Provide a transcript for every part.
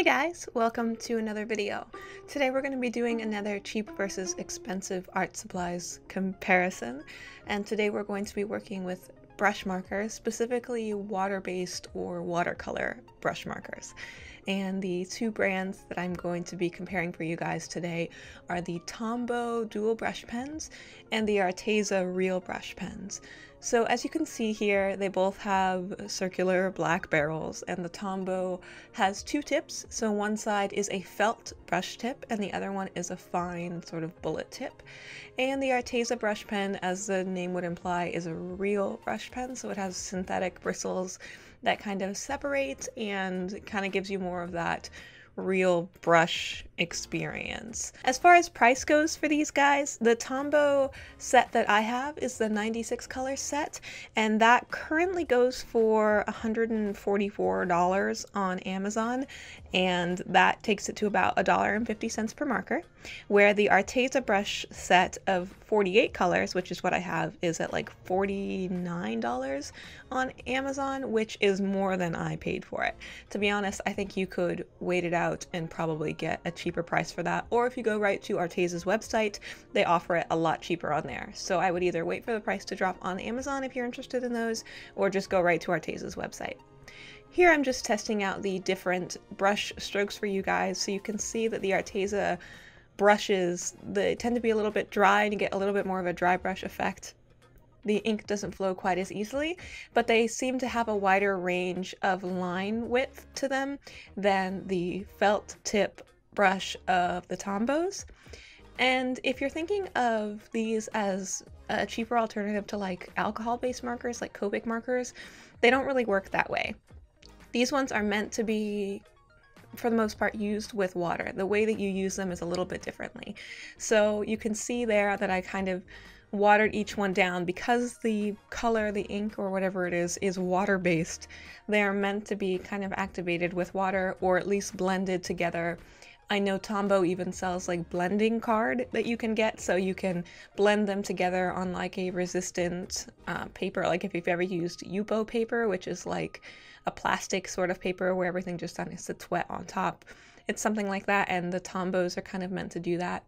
Hey guys, welcome to another video. Today we're going to be doing another cheap versus expensive art supplies comparison and today we're going to be working with brush markers, specifically water-based or watercolor brush markers. And the two brands that I'm going to be comparing for you guys today are the Tombow dual brush pens and the Arteza real brush pens. So as you can see here, they both have circular black barrels and the Tombow has two tips. So one side is a felt brush tip and the other one is a fine sort of bullet tip. And the Arteza brush pen, as the name would imply, is a real brush pen. So it has synthetic bristles that kind of separate and kind of gives you more of that real brush experience. As far as price goes for these guys, the Tombow set that I have is the 96 color set, and that currently goes for $144 on Amazon, and that takes it to about $1.50 per marker, where the Arteza brush set of 48 colors, which is what I have, is at like $49 on Amazon, which is more than I paid for it. To be honest, I think you could wait it out and probably get a cheaper price for that. Or if you go right to Arteza's website, they offer it a lot cheaper on there. So I would either wait for the price to drop on Amazon if you're interested in those, or just go right to Arteza's website. Here I'm just testing out the different brush strokes for you guys so you can see that the Arteza brushes, they tend to be a little bit dry and you get a little bit more of a dry brush effect. The ink doesn't flow quite as easily, but they seem to have a wider range of line width to them than the felt tip brush of the Tombows. And if you're thinking of these as a cheaper alternative to like alcohol-based markers, like Copic markers, they don't really work that way. These ones are meant to be for the most part used with water. The way that you use them is a little bit differently. So you can see there that I kind of watered each one down because the color, the ink or whatever it is, is water based. They are meant to be kind of activated with water or at least blended together I know Tombow even sells like blending card that you can get so you can blend them together on like a resistant uh, paper. Like if you've ever used Yupo paper, which is like a plastic sort of paper where everything just sits wet on top. It's something like that and the Tombows are kind of meant to do that.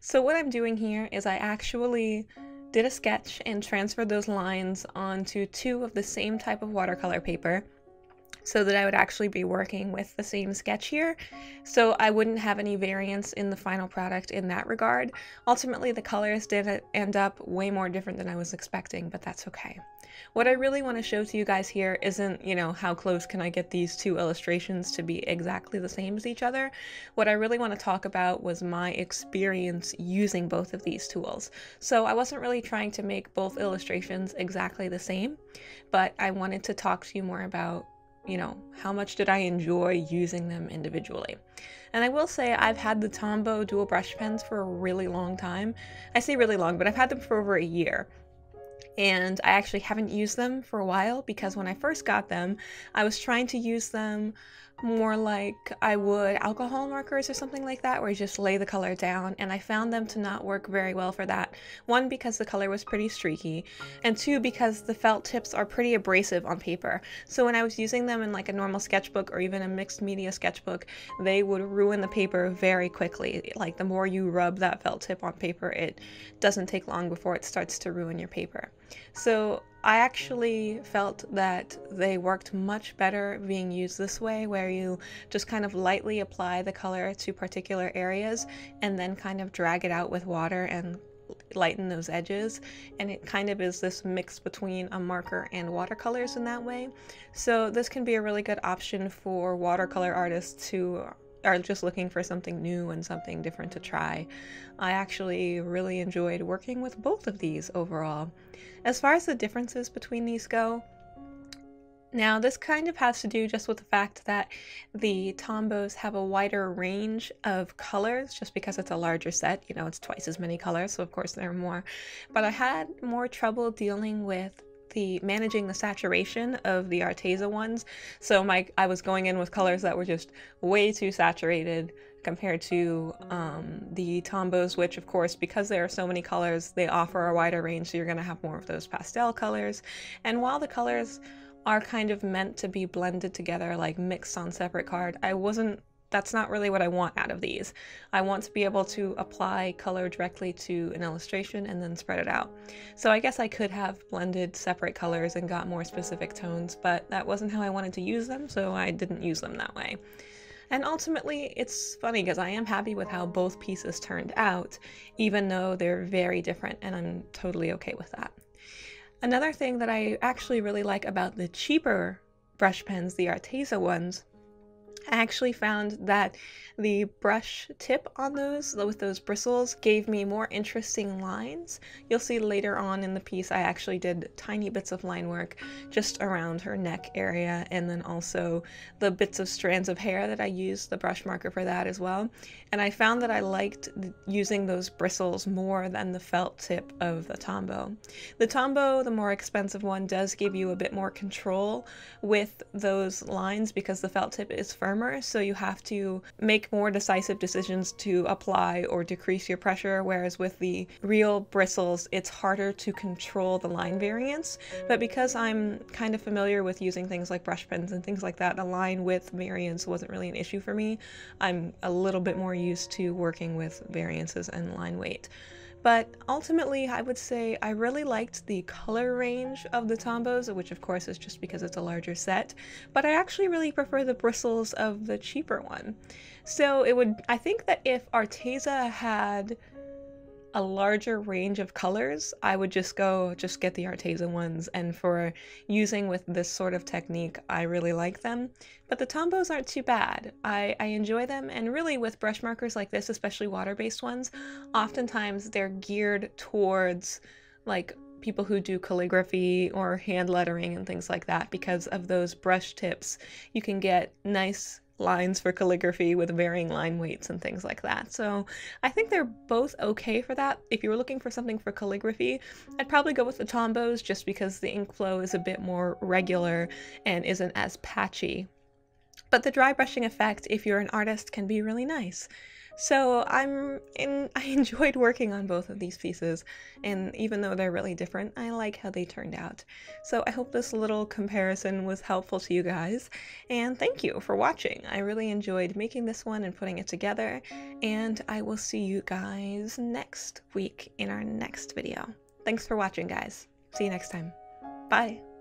So what I'm doing here is I actually did a sketch and transferred those lines onto two of the same type of watercolor paper so that I would actually be working with the same sketch here. So I wouldn't have any variance in the final product in that regard. Ultimately, the colors did end up way more different than I was expecting, but that's okay. What I really want to show to you guys here isn't, you know, how close can I get these two illustrations to be exactly the same as each other. What I really want to talk about was my experience using both of these tools. So I wasn't really trying to make both illustrations exactly the same, but I wanted to talk to you more about you know, how much did I enjoy using them individually? And I will say I've had the Tombow dual brush pens for a really long time. I say really long, but I've had them for over a year. And I actually haven't used them for a while because when I first got them, I was trying to use them more like I would alcohol markers or something like that, where you just lay the color down, and I found them to not work very well for that. One, because the color was pretty streaky, and two, because the felt tips are pretty abrasive on paper. So when I was using them in like a normal sketchbook or even a mixed media sketchbook, they would ruin the paper very quickly. Like the more you rub that felt tip on paper, it doesn't take long before it starts to ruin your paper. So I actually felt that they worked much better being used this way, where you just kind of lightly apply the color to particular areas and then kind of drag it out with water and lighten those edges. And it kind of is this mix between a marker and watercolors in that way. So this can be a really good option for watercolor artists who are just looking for something new and something different to try. I actually really enjoyed working with both of these overall. As far as the differences between these go, now this kind of has to do just with the fact that the Tombows have a wider range of colors just because it's a larger set, you know, it's twice as many colors, so of course there are more. But I had more trouble dealing with the managing the saturation of the Arteza ones. So my I was going in with colors that were just way too saturated compared to um, the Tombows, which of course, because there are so many colors, they offer a wider range, so you're gonna have more of those pastel colors. And while the colors are kind of meant to be blended together, like mixed on separate card, I wasn't that's not really what I want out of these. I want to be able to apply color directly to an illustration and then spread it out. So I guess I could have blended separate colors and got more specific tones, but that wasn't how I wanted to use them, so I didn't use them that way. And ultimately, it's funny because I am happy with how both pieces turned out, even though they're very different, and I'm totally okay with that. Another thing that I actually really like about the cheaper brush pens, the Arteza ones, I actually found that the brush tip on those, with those bristles, gave me more interesting lines. You'll see later on in the piece I actually did tiny bits of line work just around her neck area and then also the bits of strands of hair that I used the brush marker for that as well. And I found that I liked using those bristles more than the felt tip of the Tombow. The Tombow, the more expensive one, does give you a bit more control with those lines because the felt tip is firmer, so you have to make more decisive decisions to apply or decrease your pressure, whereas with the real bristles, it's harder to control the line variance. But because I'm kind of familiar with using things like brush pens and things like that, a line width variance wasn't really an issue for me. I'm a little bit more used to working with variances and line weight. But ultimately, I would say I really liked the color range of the Tombows, which of course is just because it's a larger set, but I actually really prefer the bristles of the cheaper one. So it would, I think that if Arteza had a larger range of colors, I would just go just get the Arteza ones. And for using with this sort of technique, I really like them. But the Tombows aren't too bad. I, I enjoy them. And really with brush markers like this, especially water-based ones, oftentimes they're geared towards like people who do calligraphy or hand lettering and things like that because of those brush tips. You can get nice lines for calligraphy with varying line weights and things like that. So I think they're both okay for that. If you were looking for something for calligraphy, I'd probably go with the Tombows just because the ink flow is a bit more regular and isn't as patchy. But the dry brushing effect, if you're an artist, can be really nice. So I'm in, I enjoyed working on both of these pieces, and even though they're really different, I like how they turned out. So I hope this little comparison was helpful to you guys, and thank you for watching. I really enjoyed making this one and putting it together, and I will see you guys next week in our next video. Thanks for watching, guys. See you next time. Bye.